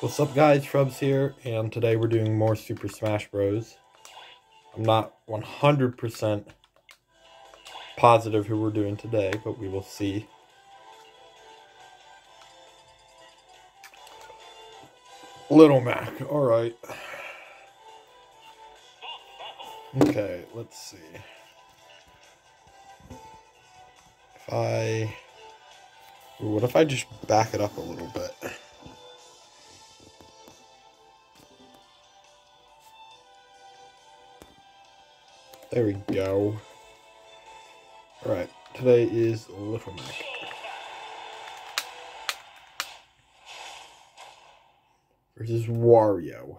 What's up guys, Frubbs here, and today we're doing more Super Smash Bros. I'm not 100% positive who we're doing today, but we will see. Little Mac, alright. Okay, let's see. If I... What if I just back it up a little bit? There we go. Alright, today is Little Mac. Versus Wario.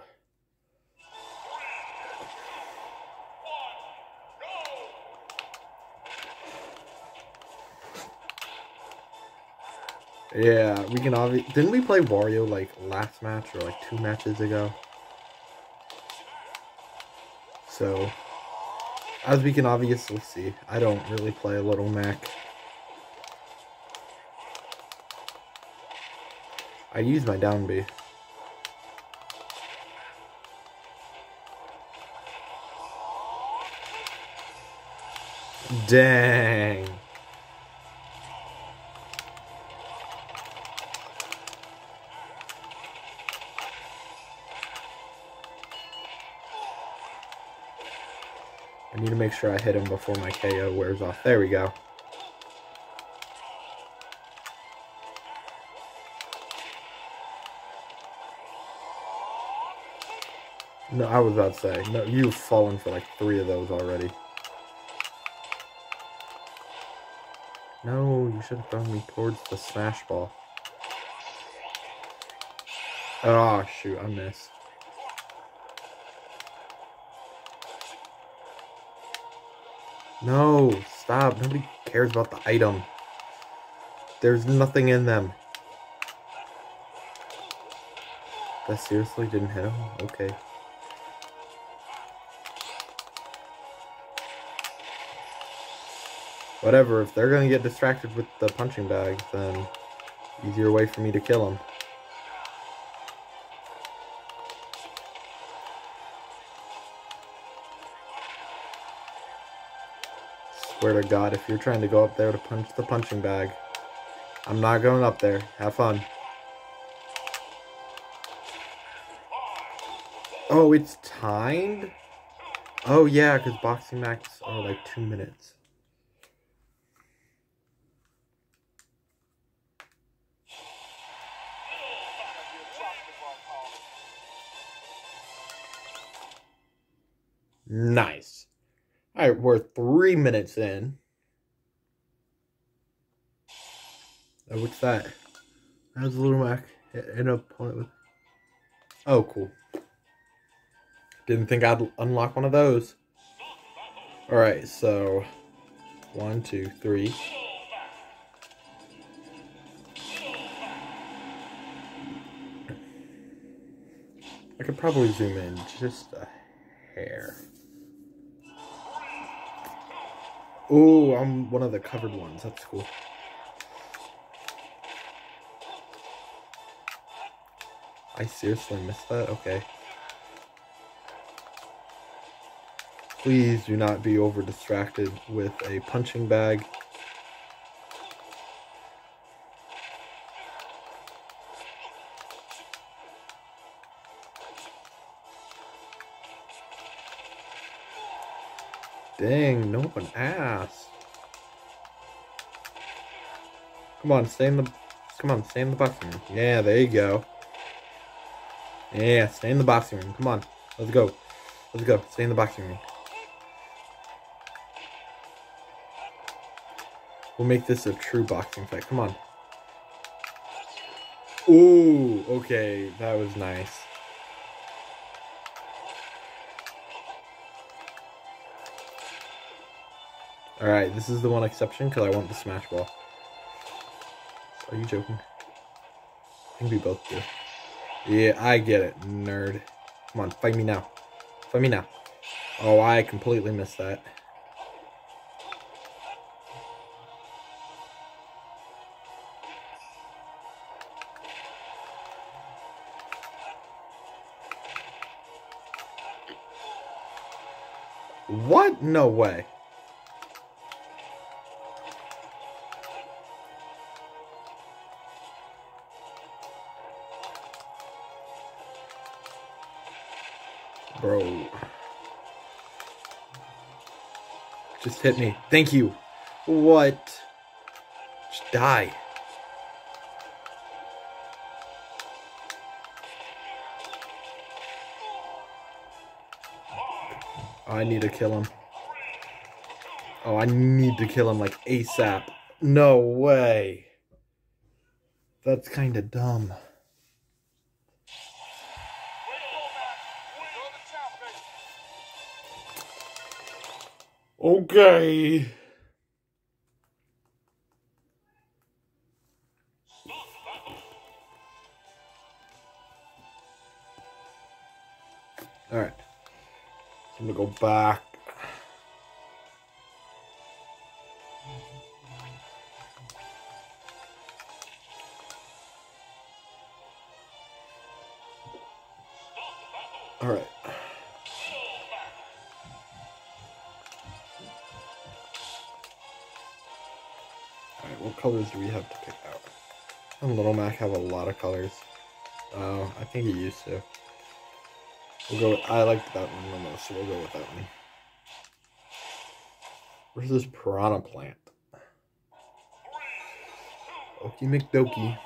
Yeah, we can obviously... Didn't we play Wario, like, last match or, like, two matches ago? So, as we can obviously see, I don't really play a Little Mac. I use my down B. Dang. Need to make sure I hit him before my KO wears off. There we go. No, I was about to say, no, you've fallen for like three of those already. No, you should have thrown me towards the smash ball. Oh, shoot, I missed. No, stop. Nobody cares about the item. There's nothing in them. That seriously didn't hit him? Okay. Whatever, if they're gonna get distracted with the punching bag, then easier way for me to kill them. Swear to God, if you're trying to go up there to punch the punching bag, I'm not going up there. Have fun. Oh, it's timed? Oh, yeah, because boxing matches are like two minutes. Nice. All right, we're three minutes in. Oh, what's that? How's Little Mac up opponent with? Oh, cool. Didn't think I'd unlock one of those. All right, so one, two, three. I could probably zoom in just a hair. Oh, I'm one of the covered ones. That's cool. I seriously missed that? Okay. Please do not be over distracted with a punching bag. Dang, no one asked. Come on, stay in the come on, stay in the boxing room. Yeah, there you go. Yeah, stay in the boxing room. Come on. Let's go. Let's go. Stay in the boxing room. We'll make this a true boxing fight. Come on. Ooh, okay. That was nice. Alright, this is the one exception because I want the smash ball. Are you joking? I think we both do. Yeah, I get it, nerd. Come on, fight me now. Fight me now. Oh, I completely missed that. What? No way. Bro. Just hit me. Thank you. What? Just die. I need to kill him. Oh, I need to kill him like ASAP. No way. That's kind of dumb. Okay. All right. So I'm gonna go back. All right. Colors do we have to pick out? And Little Mac have a lot of colors. Oh, I think he used to. We'll go. With, I like that one the most, so we'll go with that one. Where's this piranha plant? Okie McDokey.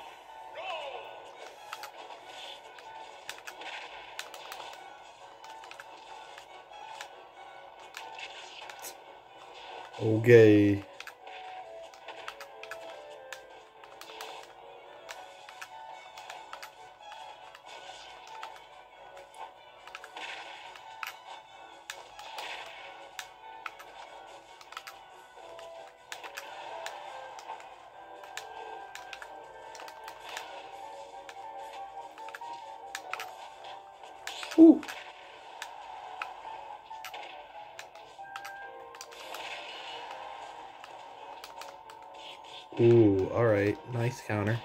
Okay. Ooh. Ooh, alright. Nice counter.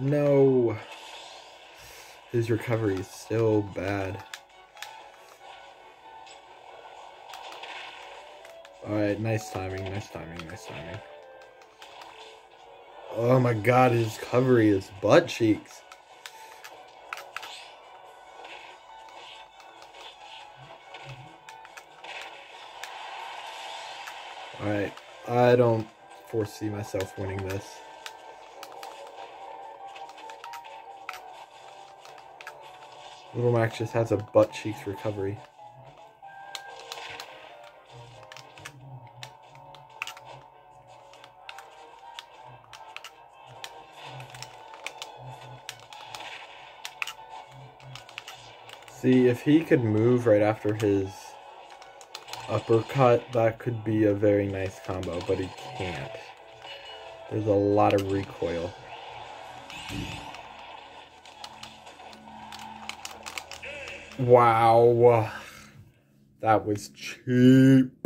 No. His recovery is still bad. Alright, nice timing, nice timing, nice timing. Oh my god, his recovery is butt cheeks. Alright, I don't foresee myself winning this. Little Mac just has a butt cheeks recovery. See, if he could move right after his uppercut, that could be a very nice combo, but he can't. There's a lot of recoil. Wow. That was cheap.